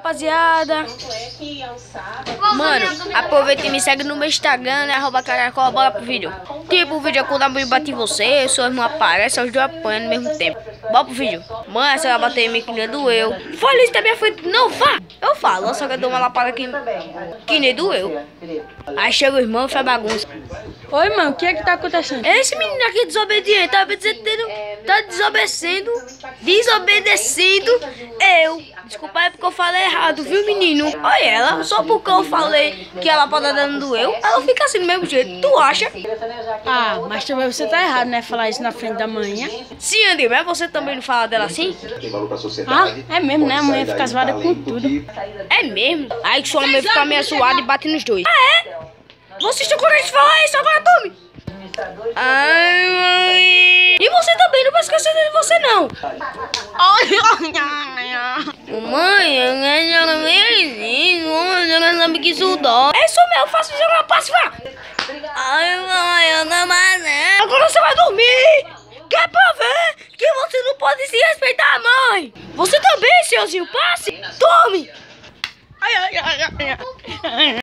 rapaziada. Mano, aproveita e me segue no meu Instagram, né? Arroba caracol, bora pro vídeo. Tipo, o vídeo é quando a bate em você, sua irmã aparece, os dois apanham no mesmo tempo. Bora pro vídeo. Mãe, você vai bater em mim que nem doeu. Fala isso da minha frente. Não, vá. Eu falo, só que eu dou uma lapada que, que nem doeu. Aí chega o irmão e faz bagunça. Oi, mano, o que é que tá acontecendo? Esse menino aqui desobediente, tá obedecendo, tá desobedecendo, desobedecendo eu. Desculpa é porque eu falei errado, viu, menino? Olha ela, só porque eu falei que ela pode dando doeu, ela fica assim do mesmo jeito. Tu acha? Ah, mas também você tá errado, né? Falar isso na frente da manhã. Sim, André, mas você também não fala dela assim? Ah, é mesmo, né? A mulher fica zoada com tudo. É mesmo? Aí sua mãe fica meio suada e bate nos dois. Ah, é? Vocês estão correndo de falar isso, agora tome! Ai, mãe! E você também, não vai esquecer de você não! Mãe, eu não sabe que isso dói. É isso mesmo, eu faço jogar passe, vá! Ai, mãe, eu não mais não. Agora você vai dormir! Quer pra ver que você não pode se respeitar, mãe? Você também, seuzinho, passe! Tome! Ai, ai, ai, ai, ai.